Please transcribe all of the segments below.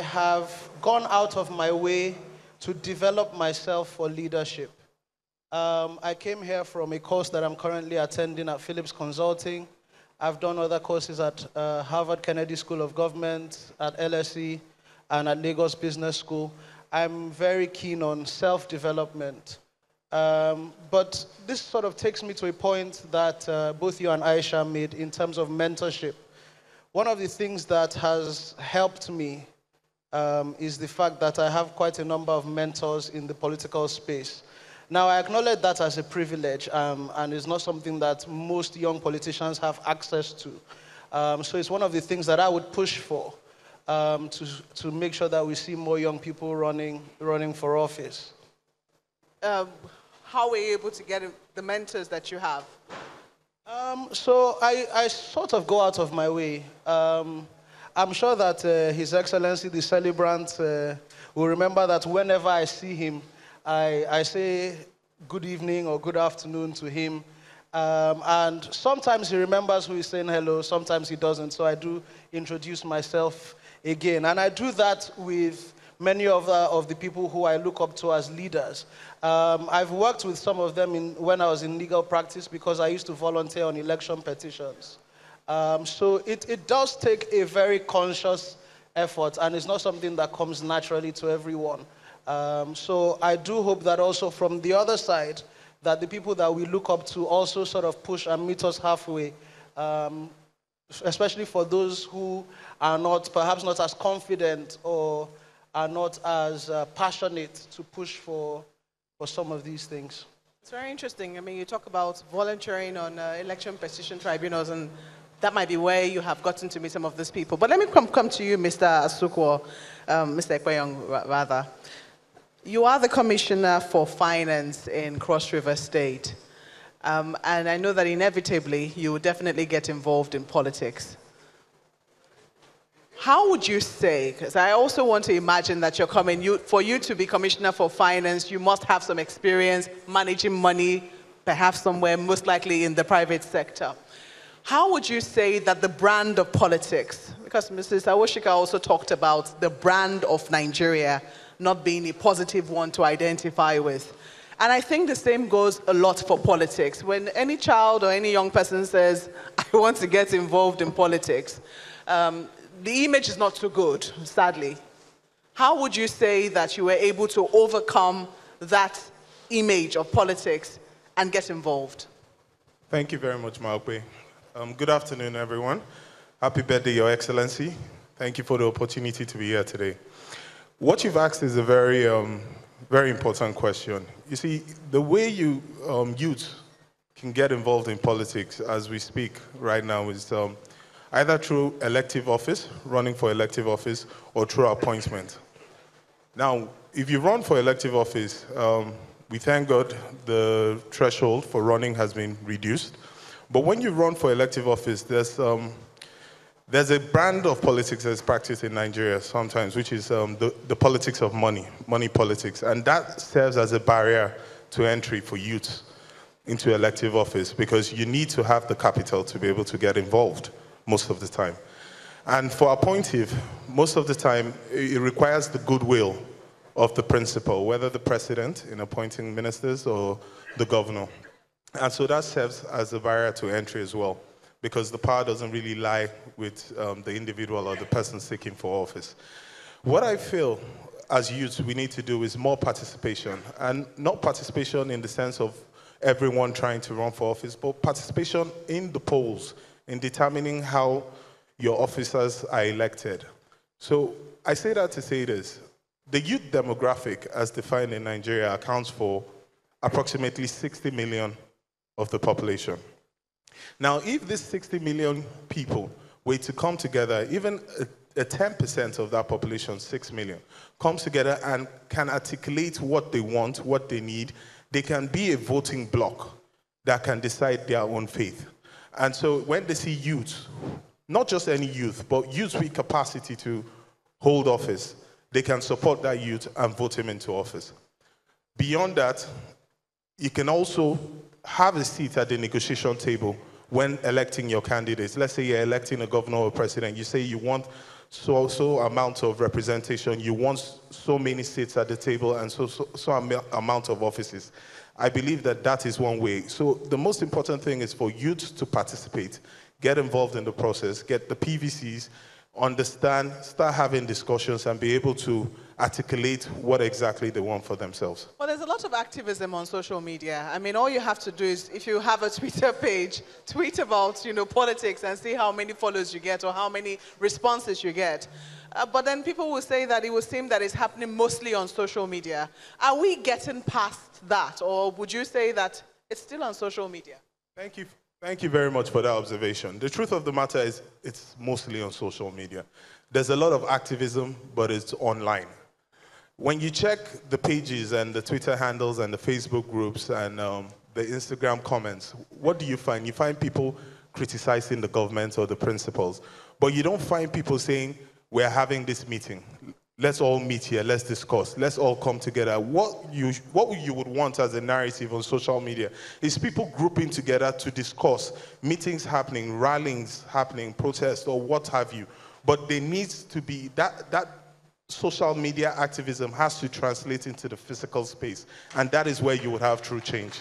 I have gone out of my way to develop myself for leadership. Um, I came here from a course that I'm currently attending at Phillips Consulting. I've done other courses at uh, Harvard Kennedy School of Government, at LSE, and at Lagos Business School. I'm very keen on self development. Um, but this sort of takes me to a point that uh, both you and Aisha made in terms of mentorship. One of the things that has helped me um, is the fact that I have quite a number of mentors in the political space. Now, I acknowledge that as a privilege, um, and it's not something that most young politicians have access to. Um, so it's one of the things that I would push for um, to, to make sure that we see more young people running, running for office. Um, how were you able to get the mentors that you have? Um, so I, I sort of go out of my way. Um, I'm sure that uh, His Excellency, the celebrant, uh, will remember that whenever I see him, I, I say good evening or good afternoon to him. Um, and sometimes he remembers who is saying hello, sometimes he doesn't. So I do introduce myself again. And I do that with many of the, of the people who I look up to as leaders. Um, I've worked with some of them in, when I was in legal practice because I used to volunteer on election petitions. Um, so it, it does take a very conscious effort, and it's not something that comes naturally to everyone. Um, so I do hope that also from the other side, that the people that we look up to also sort of push and meet us halfway, um, especially for those who are not, perhaps not as confident or are not as uh, passionate to push for, for some of these things. It's very interesting. I mean, you talk about volunteering on uh, election petition tribunals, and that might be where you have gotten to meet some of these people. But let me come, come to you, Mr. Asuquo, um, Mr. Ekpenyong, rather. You are the Commissioner for Finance in Cross River State. Um, and I know that inevitably you will definitely get involved in politics. How would you say, because I also want to imagine that you're coming, you, for you to be Commissioner for Finance, you must have some experience managing money, perhaps somewhere, most likely in the private sector. How would you say that the brand of politics, because Mrs. Awosika also talked about the brand of Nigeria not being a positive one to identify with. And I think the same goes a lot for politics. When any child or any young person says, I want to get involved in politics, um, the image is not too good, sadly. How would you say that you were able to overcome that image of politics and get involved? Thank you very much, Malpe. Um, good afternoon, everyone. Happy birthday, Your Excellency. Thank you for the opportunity to be here today. What you've asked is a very, um, very important question. You see, the way you um, youth can get involved in politics as we speak right now is um, either through elective office, running for elective office, or through appointment. Now, if you run for elective office, um, we thank God the threshold for running has been reduced. But when you run for elective office, there's, um, there's a brand of politics that's practiced in Nigeria sometimes, which is um, the, the politics of money, money politics. And that serves as a barrier to entry for youth into elective office because you need to have the capital to be able to get involved most of the time. And for appointive, most of the time, it requires the goodwill of the principal, whether the president in appointing ministers or the governor. And so that serves as a barrier to entry as well, because the power doesn't really lie with um, the individual or the person seeking for office. What I feel as youth we need to do is more participation, and not participation in the sense of everyone trying to run for office, but participation in the polls in determining how your officers are elected. So I say that to say this. The youth demographic, as defined in Nigeria, accounts for approximately 60 million of the population. Now, if these 60 million people were to come together, even a, a 10% of that population, 6 million, comes together and can articulate what they want, what they need, they can be a voting bloc that can decide their own faith. And so when they see youth, not just any youth, but youth with capacity to hold office, they can support that youth and vote him into office. Beyond that, you can also have a seat at the negotiation table when electing your candidates. Let's say you're electing a governor or president. You say you want so so amount of representation. You want so many seats at the table and so so, so am- amount of offices. I believe that that is one way. So the most important thing is for youth to participate, get involved in the process, get the PVCs, understand, start having discussions, and be able to articulate what exactly they want for themselves. Well, there's a lot of activism on social media. I mean, all you have to do is, if you have a Twitter page, tweet about, you know, politics and see how many follows you get or how many responses you get. Uh, but then people will say that it would seem that it's happening mostly on social media. Are we getting past that, or would you say that it's still on social media? Thank you. Thank you very much for that observation. The truth of the matter is, it's mostly on social media. There's a lot of activism, but it's online. When you check the pages and the Twitter handles and the Facebook groups and um, the Instagram comments, what do you find? You find people criticizing the government or the principals, but you don't find people saying, We're having this meeting. Let's all meet here. Let's discuss. Let's all come together. What you, what you would want as a narrative on social media is people grouping together to discuss, meetings happening, rallies happening, protests, or what have you. But there needs to be that, that social media activism has to translate into the physical space. And that is where you would have true change.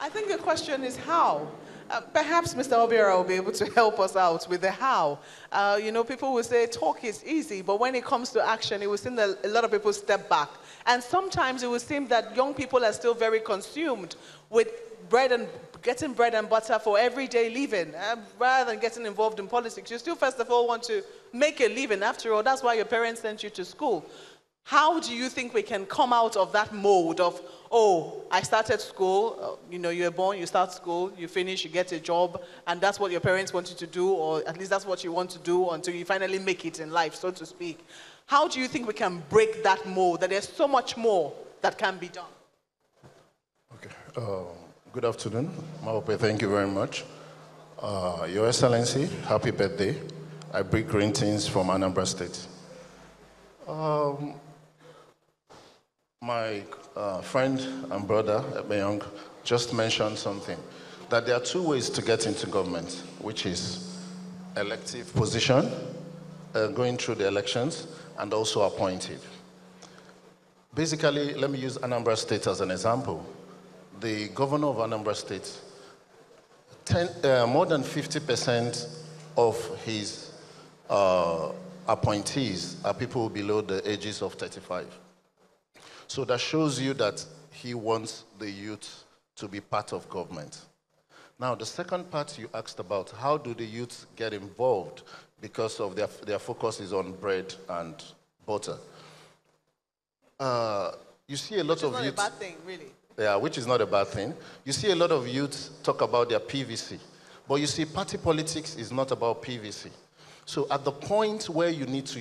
I think the question is how. Uh, perhaps Mr. Obiora will be able to help us out with the how. Uh, you know, people will say talk is easy, but when it comes to action, it will seem that a lot of people step back. And sometimes it will seem that young people are still very consumed with bread and getting bread and butter for everyday living uh, rather than getting involved in politics. You still, first of all, want to make a living. After all, that's why your parents sent you to school. How do you think we can come out of that mode of, oh, I started school, uh, you know, you're born, you start school, you finish, you get a job, and that's what your parents want you to do, or at least that's what you want to do until you finally make it in life, so to speak. How do you think we can break that mold, that there's so much more that can be done? Okay. Uh, good afternoon. Maope, thank you very much. Uh, Your Excellency, happy birthday. I bring greetings from Anambra State. Um, my uh, friend and brother, Ekpenyong, just mentioned something that there are two ways to get into government, which is elective position, uh, going through the elections, and also appointed. Basically, let me use Anambra State as an example. The governor of Anambra State, 10, uh, more than 50% of his uh, appointees are people below the ages of 35. So that shows you that he wants the youth to be part of government. Now, the second part you asked about, how do the youth get involved because of their, their focus is on bread and butter. Uh, you see a lot It's of not youth. a bad thing, really. Yeah, which is not a bad thing. You see a lot of youth talk about their PVC. But you see, party politics is not about PVC. So at the point where you need to